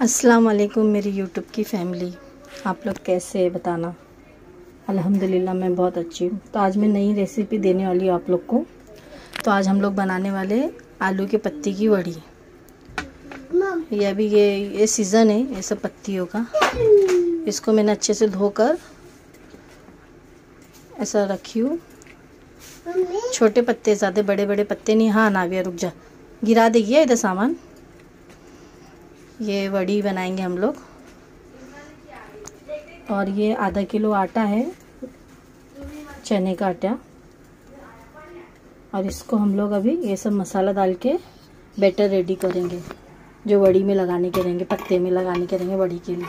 अस्सलाम वालेकुम मेरी यूट्यूब की फ़ैमिली। आप लोग कैसे है बताना? अल्हम्दुलिल्लाह, मैं बहुत अच्छी हूँ। तो आज मैं नई रेसिपी देने वाली हूँ आप लोग को। तो आज हम लोग बनाने वाले आलू के पत्ती की वड़ी। ये अभी ये ये सीज़न है, ये सब पत्तियों का। इसको मैंने अच्छे से धोकर ऐसा रखी हूँ। छोटे पत्ते, ज़्यादा बड़े बड़े पत्ते नहीं। हाँ नाविया रुक जा। गिरा देगी इधर सामान। ये वड़ी बनाएँगे हम लोग। और ये आधा किलो आटा है, चने का आटा। और इसको हम लोग अभी ये सब मसाला डाल के बैटर रेडी करेंगे, जो वड़ी में लगाने के रहेंगे, पत्ते में लगाने के रहेंगे वड़ी के लिए।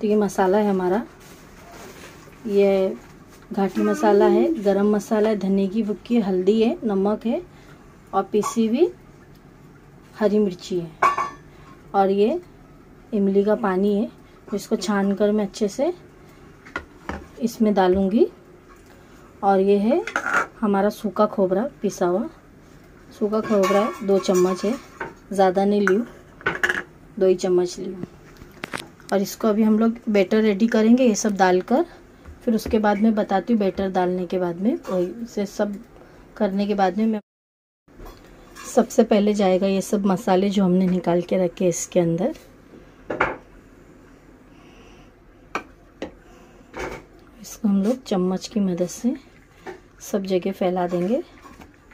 तो ये मसाला है हमारा। ये घाटी मसाला है, गरम मसाला है धनिया की बुक्की हल्दी है, नमक है, और पीसी हुई हरी मिर्ची है। और ये इमली का पानी है, इसको छान कर मैं अच्छे से इसमें डालूँगी। और ये है हमारा सूखा खोबरा पिसा हुआ। सूखा खोबरा दो चम्मच है, ज़्यादा नहीं ली दो ही चम्मच ली और इसको अभी हम लोग बैटर रेडी करेंगे, ये सब डालकर। फिर उसके बाद में बताती हूँ बैटर डालने के बाद में, और इसे सब करने के बाद में मैं सबसे पहले जाएगा ये सब मसाले जो हमने निकाल के रखे इसके अंदर। इसको हम लोग चम्मच की मदद से सब जगह फैला देंगे,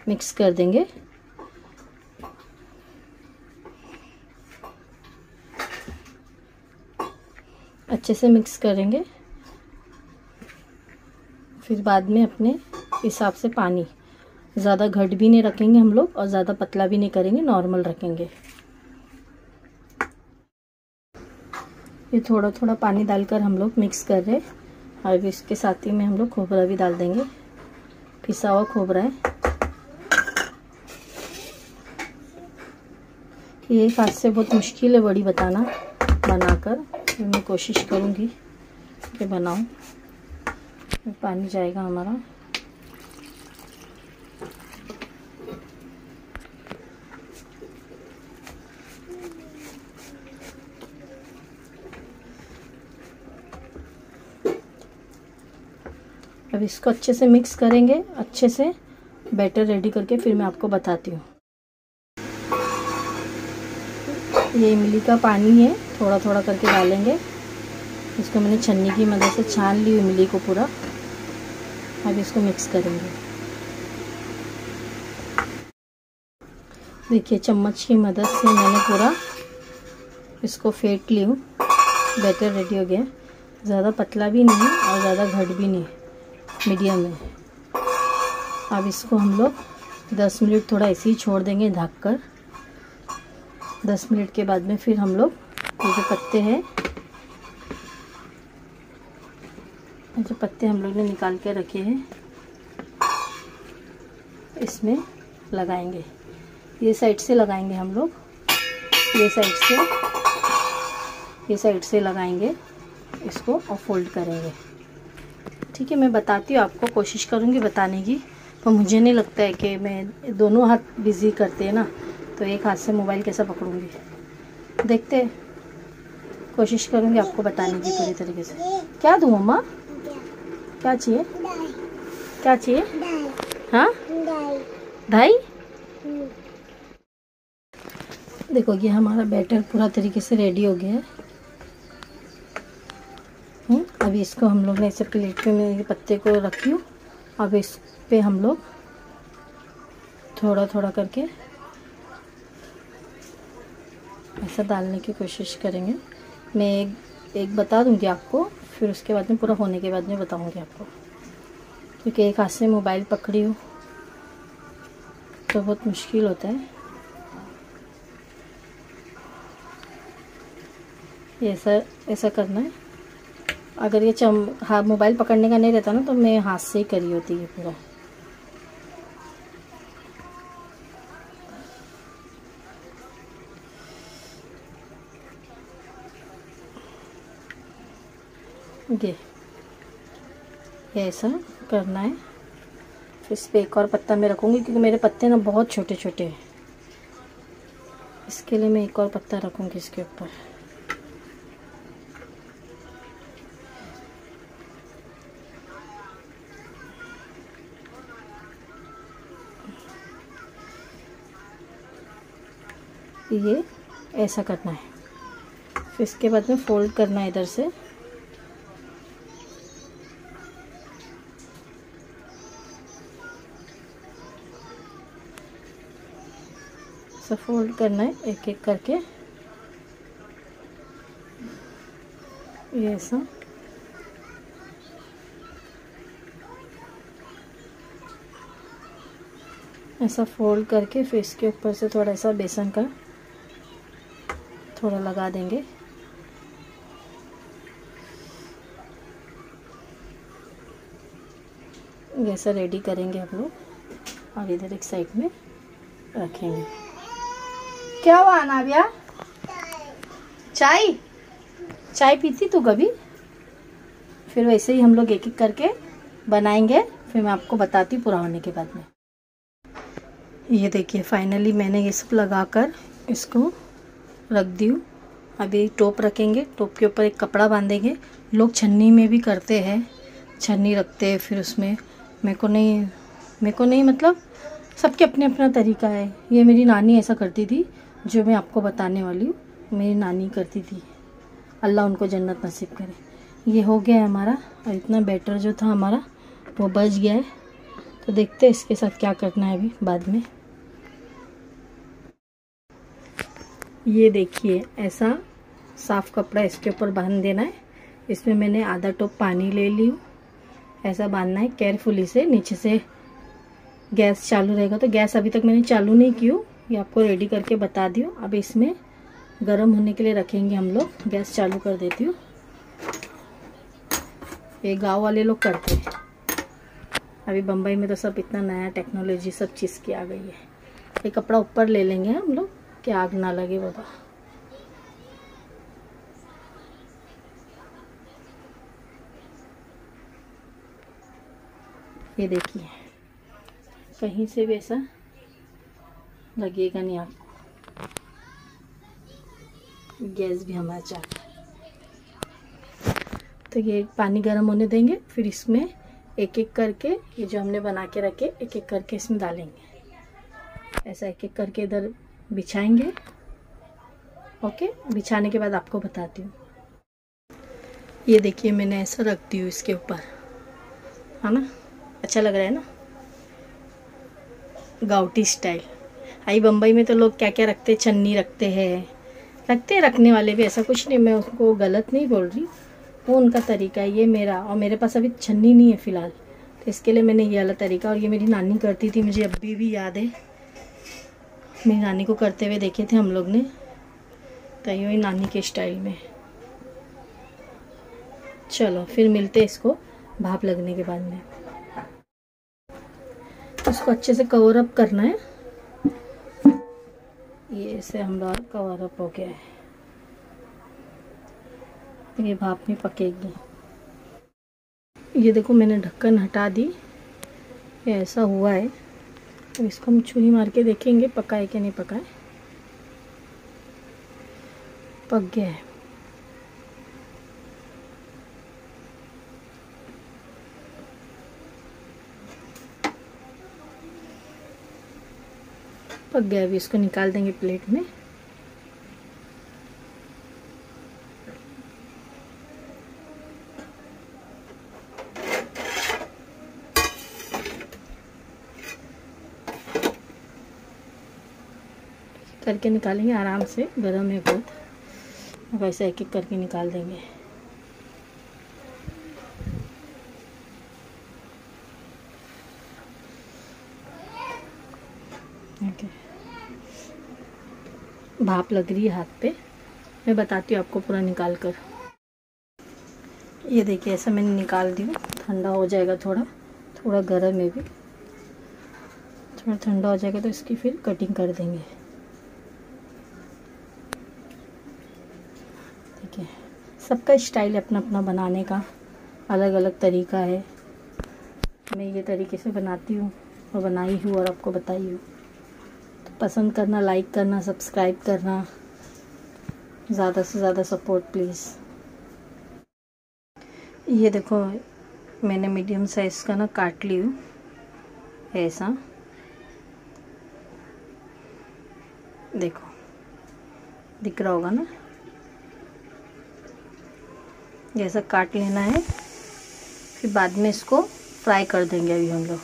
मिक्स कर देंगे। अच्छे से मिक्स करेंगे। फिर बाद में अपने हिसाब से पानी ज़्यादा घट भी नहीं रखेंगे हम लोग और ज़्यादा पतला भी नहीं करेंगे नॉर्मल रखेंगे। ये थोड़ा थोड़ा पानी डालकर हम लोग मिक्स कर रहे हैं। और इसके साथ ही में हम लोग खोबरा भी डाल देंगे। पिसा हुआ खोबरा है। ये एक हाथ से बहुत मुश्किल है बड़ी बताना, बनाकर। फिर मैं कोशिश करूँगी कि बनाऊँ। पानी जाएगा हमारा। अब इसको अच्छे से मिक्स करेंगे, अच्छे से बैटर रेडी करके फिर मैं आपको बताती हूँ। ये इमली का पानी है थोड़ा थोड़ा करके डालेंगे। इसको मैंने छन्नी की मदद से छान ली इमली को पूरा। अब इसको मिक्स करेंगे। देखिए, चम्मच की मदद से मैंने पूरा इसको फेंट ली हूँ। बैटर रेडी हो गया। ज़्यादा पतला भी नहीं और ज़्यादा घट भी नहीं। मीडियम में। अब इसको हम लोग 10 मिनट थोड़ा ऐसे ही छोड़ देंगे ढक कर दस मिनट के बाद में फिर हम लोग ये जो पत्ते हैं जो पत्ते हम लोग ने निकाल के रखे हैं, इसमें लगाएँगे। ये साइड से लगाएँगे हम लोग। ये साइड से, ये साइड से लगाएँगे। इसको और फोल्ड करेंगे। ठीक है, मैं बताती हूँ, आपको कोशिश करूँगी बताने की। पर मुझे नहीं लगता है कि मैं दोनों हाथ बिज़ी करते हैं ना तो एक हाथ से मोबाइल कैसा पकड़ूँगी? देखते कोशिश करूँगी आपको बताने की पूरी तरीके से। क्या दूँ मम्मा क्या चाहिए? क्या चाहिए? हाँ? ढाई देखो, ये हमारा बैटर पूरा तरीके से रेडी हो गया है। अभी इसको हम लोग ने इसे प्लेट मैं पत्ते को रखी हूँ। अब इस पे हम लोग थोड़ा थोड़ा करके ऐसा डालने की कोशिश करेंगे। मैं एक एक बता दूँगी आपको, फिर उसके बाद में, पूरा होने के बाद में बताऊँगी आपको। क्योंकि एक हाथ से मोबाइल पकड़ी हूँ तो बहुत मुश्किल होता है। ऐसा ऐसा करना है। अगर ये चम हाँ मोबाइल पकड़ने का नहीं रहता ना तो मैं हाथ से ही करी होती है पूरा। ऐसा करना है। फिर इस पर एक और पत्ता मैं रखूँगी, क्योंकि मेरे पत्ते ना बहुत छोटे छोटे हैं। इसके लिए मैं एक और पत्ता रखूँगी इसके ऊपर। ये ऐसा करना है। फिर इसके बाद में फोल्ड करना है इधर से। ऐसा फोल्ड करना है एक एक करके। ये ऐसा। ऐसा फोल्ड करके फिर इसके ऊपर से थोड़ा सा बेसन का थोड़ा लगा देंगे। जैसा रेडी करेंगे हम लोग। और इधर एक साइड में रखेंगे। क्या हुआ नाविया चाय? चाय पीती तू कभी? फिर वैसे ही हम लोग एक एक करके बनाएँगे। फिर मैं आपको बताती हूँ पूरा होने के बाद में। ये देखिए फाइनली मैंने ये सब लगाकर इसको रख दी हूँ। अभी टोप रखेंगे, टोप के ऊपर एक कपड़ा बांधेंगे। लोग छन्नी में भी करते हैं, छन्नी रखते हैं फिर उसमें। मेरे को नहीं, मेरे को नहीं मतलब सबके अपने अपना तरीका है। ये मेरी नानी ऐसा करती थी, जो मैं आपको बताने वाली हूँ। मेरी नानी करती थी। अल्लाह उनको जन्नत नसीब करे। ये हो गया है हमारा, और इतना बैटर जो था हमारा, वो बच गया है। तो देखते हैं इसके साथ क्या करना है अभी बाद में। ये देखिए, ऐसा साफ़ कपड़ा इसके ऊपर बाँध देना है। इसमें मैंने आधा टोप पानी ले ली हूँ। ऐसा बांधना है केयरफुली से नीचे से गैस चालू रहेगा। तो गैस अभी तक मैंने चालू नहीं की ये आपको रेडी करके बता दी हूँ। अब इसमें गर्म होने के लिए रखेंगे हम लोग। गैस चालू कर देती हूँ। ये गाँव वाले लोग करते हैं। अभी बम्बई में तो सब इतना नया टेक्नोलॉजी सब चीज़ की आ गई है। ये कपड़ा ऊपर ले लेंगे हम लोग। कि आग ना लगे बाबा। ये देखिए, कहीं से भी ऐसा लगेगा नहीं आपको गैस भी हमारा चाल तो ये पानी गर्म होने देंगे, फिर इसमें एक एक करके, ये जो हमने बना के रखे एक एक करके इसमें डालेंगे। ऐसा एक एक करके इधर बिछाएँगे। ओके बिछाने के बाद आपको बताती हूँ। ये देखिए, मैंने ऐसा रख दी हूँ इसके ऊपर। है ना? अच्छा लग रहा है ना? गाउटी स्टाइल। आई बम्बई में तो लोग क्या क्या रखते हैं? चन्नी रखते हैं। रखते हैं, रखने वाले भी। ऐसा कुछ नहीं, मैं उसको गलत नहीं बोल रही। वो उनका तरीका है, ये मेरा। और मेरे पास अभी छन्नी नहीं है फ़िलहाल। तो इसके लिए मैंने ये वाला तरीका, और ये मेरी नानी करती थी, मुझे अभी भी याद है। मेरी नानी को करते हुए देखे थे हम लोग ने तो ये नानी के स्टाइल में। चलो, फिर मिलते इसको भाप लगने के बाद में। इसको अच्छे से कवर अप करना है। ये ऐसे हमारा कवर अप हो गया है। ये भाप में पकेगी। ये देखो, मैंने ढक्कन हटा दी। ये ऐसा हुआ है। अब इसको हम छुरी मार के देखेंगे पका है कि नहीं पका है पक गया है। पक गया अभी इसको निकाल देंगे प्लेट में। करके निकालेंगे, आराम से, गर्म है बहुत। अब ऐसे एक एक करके निकाल देंगे। भाप लग रही है हाथ पे। मैं बताती हूँ आपको पूरा निकाल कर। ये देखिए, ऐसा मैंने निकाल दी ठंडा हो जाएगा थोड़ा। थोड़ा गर्म है भी। थोड़ा ठंडा हो जाएगा तो इसकी फिर कटिंग कर देंगे ठीक है सबका स्टाइल अपना अपना बनाने का। अलग अलग तरीका है। मैं ये तरीके से बनाती हूँ और बनाई हूँ और आपको बताई हूँ। तो पसंद करना लाइक करना सब्सक्राइब करना। ज़्यादा से ज़्यादा सपोर्ट प्लीज़ ये देखो, मैंने मीडियम साइज़ का ना काट ली हूँ। ऐसा। देखो, दिख रहा होगा ना? जैसा काट लेना है, फिर बाद में इसको फ्राई कर देंगे अभी हम लोग।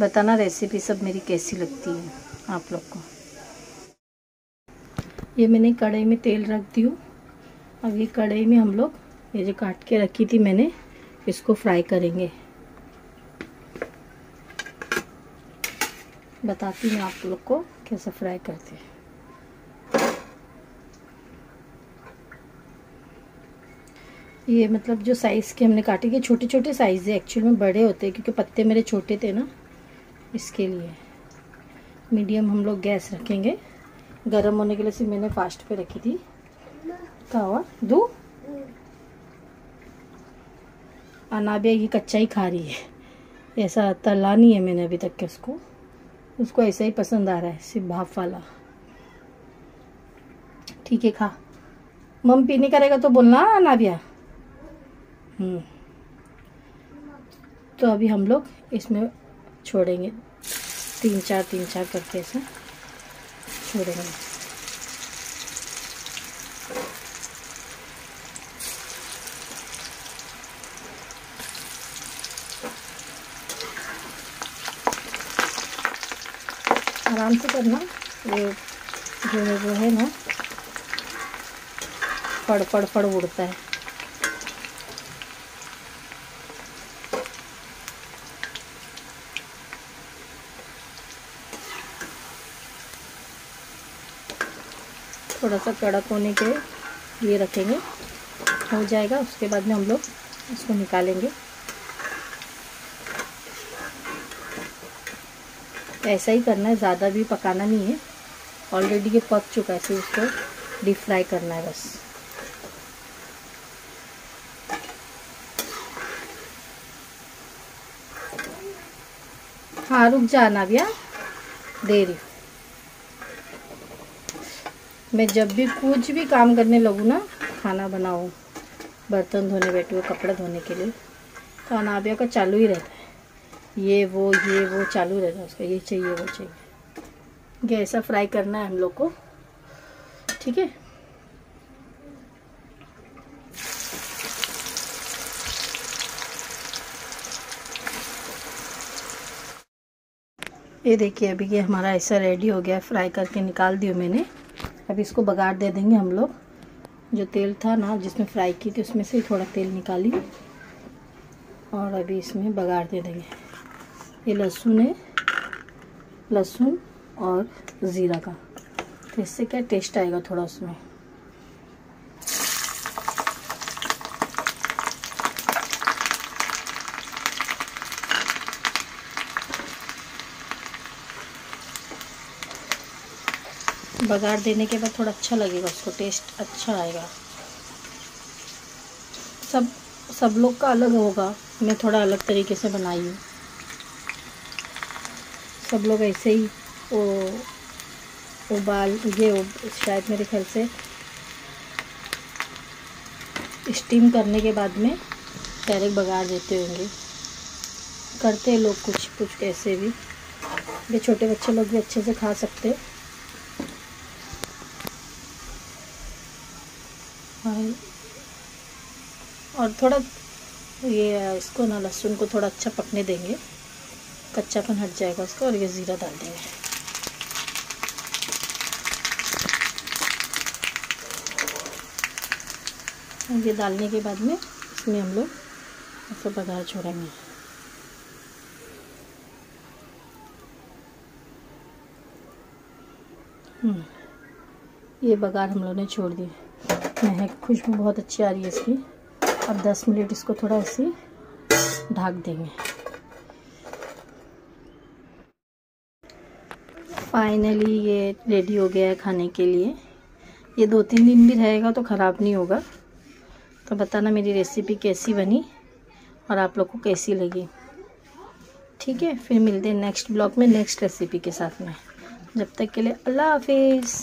बताना रेसिपी सब मेरी कैसी लगती है आप लोग को? ये मैंने कढ़ाई में तेल रख दी हूँ। अब ये कढ़ाई में हम लोग, ये जो काट के रखी थी मैंने, इसको फ्राई करेंगे। बताती हूँ आप लोग को कैसे फ्राई करते हैं। ये मतलब जो साइज़ के हमने काटे के छोटे छोटे साइज़ है एक्चुअल में बड़े होते हैं, क्योंकि पत्ते मेरे छोटे थे ना, इसके लिए। मीडियम हम लोग गैस रखेंगे। गर्म होने के लिए सिर्फ़ मैंने फास्ट पे रखी थी। क्या हुआ? दो? अनाबिया ये कच्चा ही खा रही है। ऐसा तला नहीं है मैंने अभी तक के उसको। उसको ऐसा ही पसंद आ रहा है, सिर्फ़ भाप वाला। ठीक है, खा। मम पीने करेगा तो बोलना नाबिया हम्म तो अभी हम लोग इसमें छोड़ेंगे। तीन चार तीन चार करके ऐसा छोड़ेंगे। आराम से करना। ये जो है है ना फड़ फड़ फड़ उड़ता है। थोड़ा सा कड़क होने के लिए रखेंगे। हो जाएगा, उसके बाद में हम लोग इसको निकालेंगे। ऐसा ही करना है, ज़्यादा भी पकाना नहीं है। ऑलरेडी ये पक चुका है फिर इसको डीप फ्राई करना है बस। हाँ रुक जाना भैया। दे रही मैं जब भी कुछ भी काम करने लगूँ ना, खाना बनाऊँ बर्तन धोने बैठे, कपड़े धोने के लिए तो अनाबिया का चालू ही रहता है। ये वो ये वो चालू रहता है उसका, ये चाहिए, वो चाहिए। गैसा फ्राई करना है हम लोग को, ठीक है? ये देखिए, अभी ये हमारा ऐसा रेडी हो गया, फ्राई करके निकाल दियो मैंने। अभी इसको बगाड़ दे देंगे हम लोग। जो तेल था ना, जिसमें फ्राई की थी, उसमें से ही थोड़ा तेल निकाली और अभी इसमें बगाड़ दे देंगे। ये लहसुन है, लहसुन और ज़ीरा का। तो इससे क्या टेस्ट आएगा थोड़ा उसमें? बघार देने के बाद थोड़ा अच्छा लगेगा, उसको टेस्ट अच्छा आएगा। सब सब लोग का अलग होगा। मैं थोड़ा अलग तरीके से बनाई हूँ। सब लोग ऐसे ही वो उबाल, ये शायद मेरे ख्याल से स्टीम करने के बाद में डायरेक्ट बघार देते होंगे। करते लोग कुछ कुछ कैसे भी। ये छोटे बच्चे लोग भी अच्छे से खा सकते और थोड़ा ये इसको ना लहसुन को थोड़ा अच्छा पकने देंगे। कच्चापन हट जाएगा उसका और ये ज़ीरा डाल देंगे। ये डालने के बाद में इसमें हम लोग ऐसे बघार छोड़ेंगे। हम्म, ये बघार हम लोग ने छोड़ दी महक खुशबू बहुत अच्छी आ रही है इसकी। अब 10 मिनट इसको थोड़ा ऐसे ढक देंगे। फाइनली ये रेडी हो गया है खाने के लिए। ये दो तीन दिन भी रहेगा तो ख़राब नहीं होगा। तो बताना मेरी रेसिपी कैसी बनी और आप लोग को कैसी लगी। ठीक है, फिर मिलते हैं नेक्स्ट ब्लॉग में नेक्स्ट रेसिपी के साथ में। जब तक के लिए अल्लाह हाफिज़।